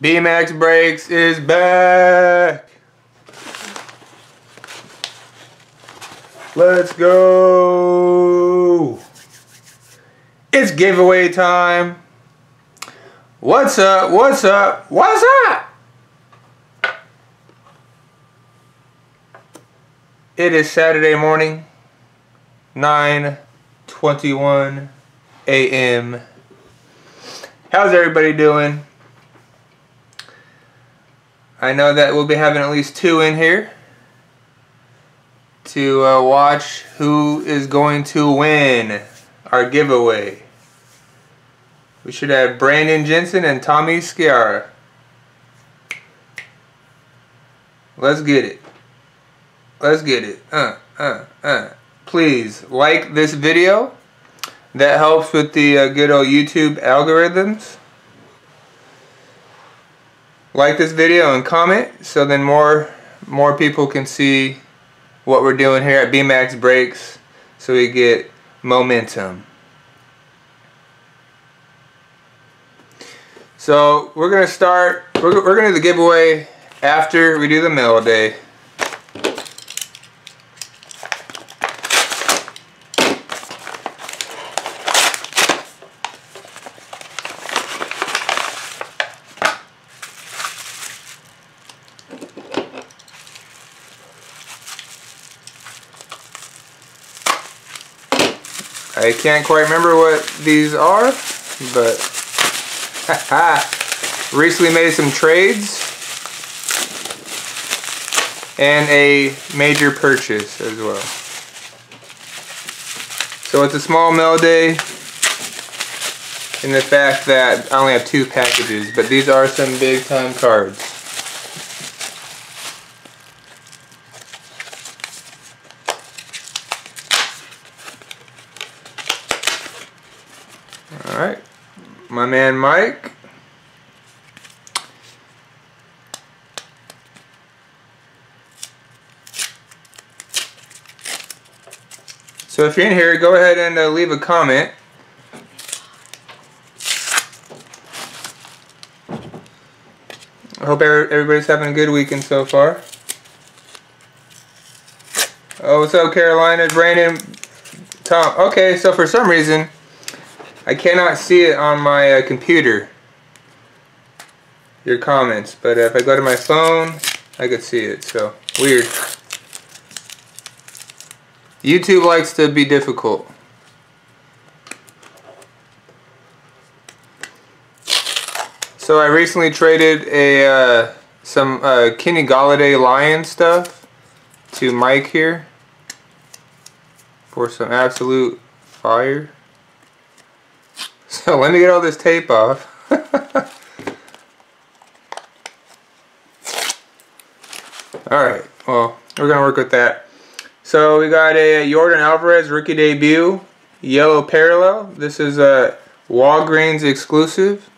BMac's Breaks is back. Let's go. It's giveaway time. What's up? What's up? What's up? It is Saturday morning, 9:21 a.m. How's everybody doing? I know that we'll be having at least two in here to uh, watch who is going to win our giveaway. We should have Brandon Jensen and Tommy Sciarra. Let's get it. Let's get it. Uh, uh, uh. Please like this video. That helps with the uh, good old YouTube algorithms. Like this video and comment so then more more people can see what we're doing here at BMac's Breaks so we get momentum. So we're gonna start. We're, we're gonna do the giveaway after we do the mail day. I can't quite remember what these are, but recently made some trades and a major purchase as well. So it's a small mail day in the fact that I only have two packages, but these are some big time cards. Alright, my man Mike. So if you're in here, go ahead and uh, leave a comment. I hope everybody's having a good weekend so far. Oh, what's up, Carolina? Brandon, Tom. Okay, so for some reason, I cannot see it on my uh, computer, your comments, but if I go to my phone, I could see it, so weird. YouTube likes to be difficult. So I recently traded a uh, some uh, Kenny Golladay Lion stuff to Mike here for some absolute fire. So let me get all this tape off. Alright, well, we're going to work with that. So we got a Jordan Alvarez rookie debut, yellow parallel. This is a Walgreens exclusive.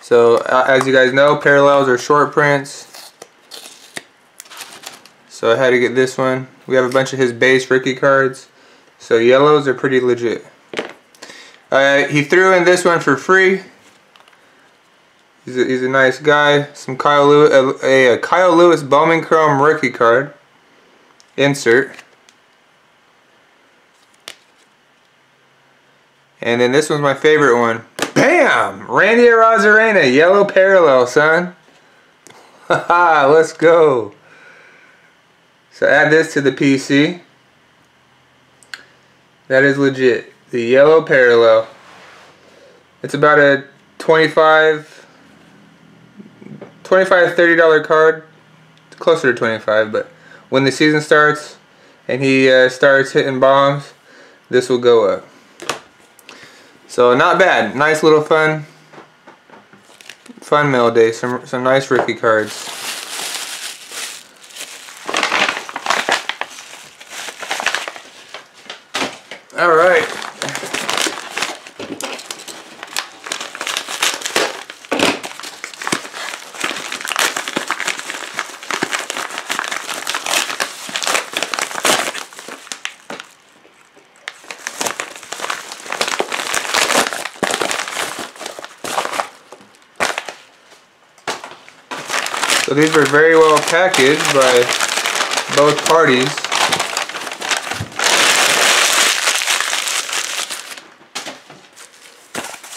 So uh, as you guys know, parallels are short prints. So I had to get this one. We have a bunch of his base rookie cards. So yellows are pretty legit. Uh, he threw in this one for free. He's a, he's a nice guy. Some Kyle Lewis, a, a Kyle Lewis Bowman Chrome rookie card. Insert. And then this one's my favorite one. Bam! Randy Arozarena, yellow parallel, son. Haha, let's go. So add this to the PC. That is legit the yellow parallel. It's about a 25 25 30 dollar card. Closer to 25 but when the season starts and he uh, starts hitting bombs this will go up. So not bad. Nice little fun fun mail day. Some some nice rookie cards So these were very well packaged by both parties.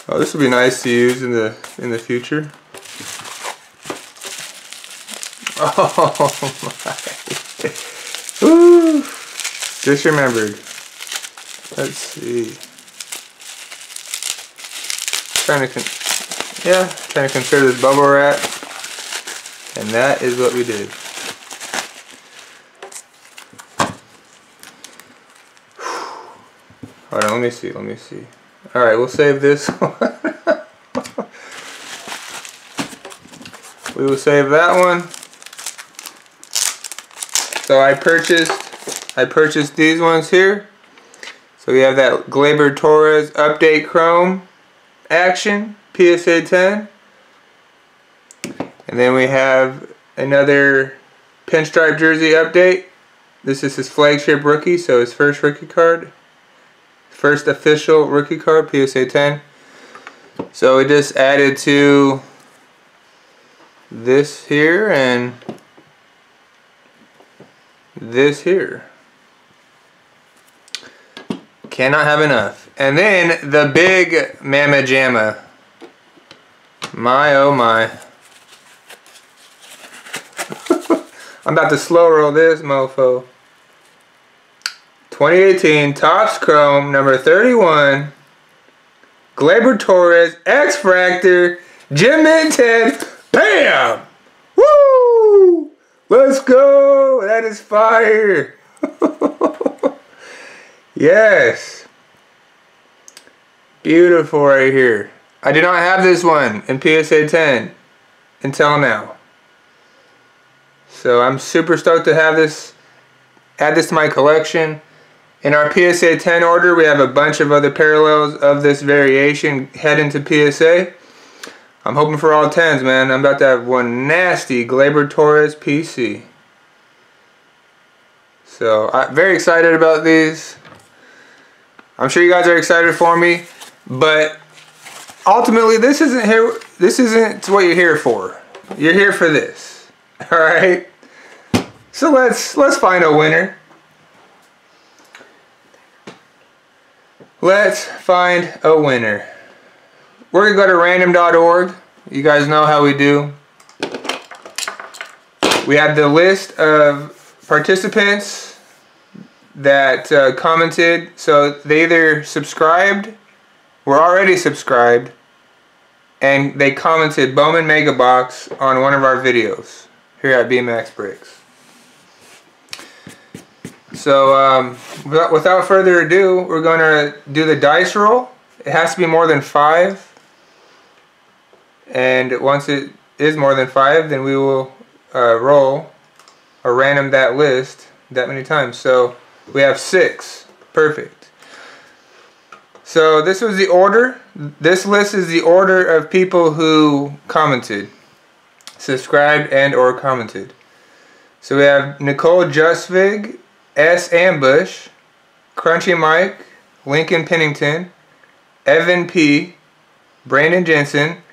Oh, this would be nice to use in the in the future. Oh my! Woo! Just remembered. Let's see. Trying to, yeah, trying to consider this bubble wrap, and that is what we did. Alright, let me see, let me see. Alright, we'll save this one. we will save that one. So I purchased I purchased these ones here. So we have that Gleyber Torres Update Chrome action, PSA 10. And then we have another pinstripe jersey update. This is his flagship rookie, so his first rookie card. First official rookie card, PSA 10. So we just added to this here and this here. Cannot have enough. And then the big Mamma Jamma. My oh my. I'm about to slow roll this mofo. 2018 Topps Chrome number 31. Gleyber Torres X Fractor Mint 10. Bam! Woo! Let's go! That is fire! yes! Beautiful right here. I did not have this one in PSA 10 until now. So I'm super stoked to have this, add this to my collection. In our PSA 10 order, we have a bunch of other parallels of this variation heading to PSA. I'm hoping for all 10s, man. I'm about to have one nasty Gleyber Torres PC. So, I'm very excited about these. I'm sure you guys are excited for me, but ultimately this isn't here this isn't what you're here for. You're here for this. All right? So let's let's find a winner. Let's find a winner. We're to go to random.org. You guys know how we do. We have the list of participants that uh, commented. So they either subscribed, were already subscribed, and they commented Bowman Megabox on one of our videos here at BMac's Breaks. So um, without further ado, we're going to do the dice roll. It has to be more than five. And once it is more than five then we will uh, roll or random that list that many times. So we have six. Perfect. So this was the order. This list is the order of people who commented subscribed and or commented. So we have Nicole Justvig S Ambush Crunchy Mike Lincoln Pennington Evan P Brandon Jensen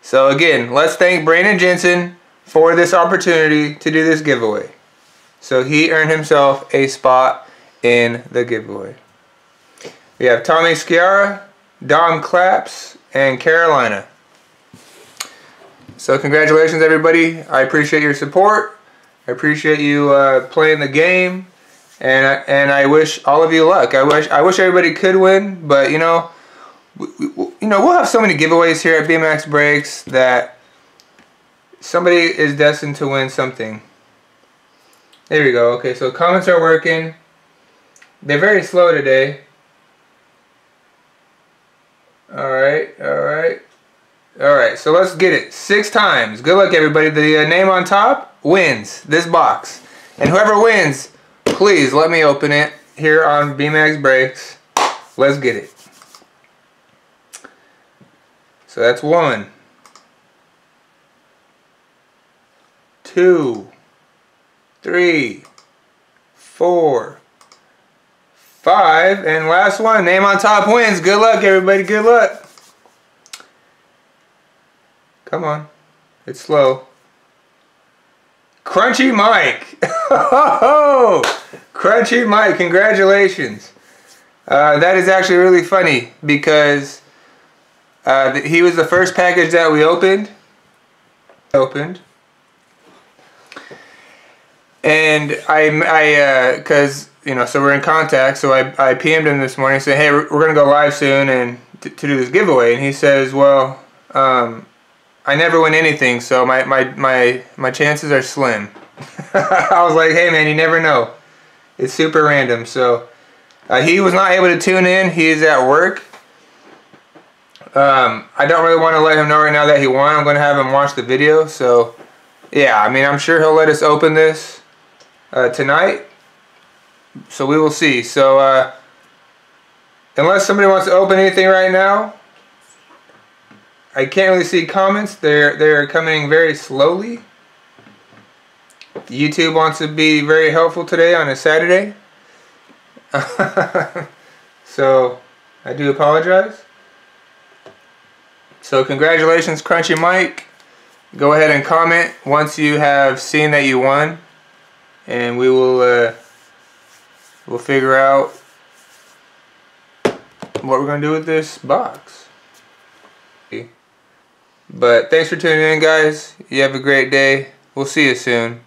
so again, let's thank Brandon Jensen for this opportunity to do this giveaway. So he earned himself a spot in the giveaway. We have Tommy Sciarra, Dom Claps, and Carolina. So congratulations everybody. I appreciate your support. I appreciate you uh, playing the game. And I, and I wish all of you luck. I wish I wish everybody could win, but you know, you know, we'll have so many giveaways here at BMac's Breaks that somebody is destined to win something. There we go. Okay, so comments are working. They're very slow today. Alright, alright. Alright, so let's get it. Six times. Good luck, everybody. The uh, name on top wins this box. And whoever wins, please let me open it here on BMac's Breaks. Let's get it. So that's one. Two. Three. Four. Five. And last one. Name on top wins. Good luck, everybody. Good luck. Come on. It's slow. Crunchy Mike. Crunchy Mike, congratulations. Uh, that is actually really funny because uh, he was the first package that we opened. Opened. And I, I, because, uh, you know, so we're in contact, so I, I PM'd him this morning, saying, hey, we're, we're going to go live soon and to, to do this giveaway. And he says, well, um, I never win anything, so my, my, my, my chances are slim. I was like, hey man, you never know. It's super random. So uh, he was not able to tune in. He is at work. Um, I don't really want to let him know right now that he won. I'm going to have him watch the video. So yeah, I mean, I'm sure he'll let us open this uh, tonight. So we will see. So uh, unless somebody wants to open anything right now, I can't really see comments. They're they're coming very slowly. YouTube wants to be very helpful today on a Saturday. so I do apologize. So congratulations Crunchy Mike. Go ahead and comment once you have seen that you won. And we will uh, we'll figure out what we're going to do with this box. But thanks for tuning in guys. You have a great day. We'll see you soon.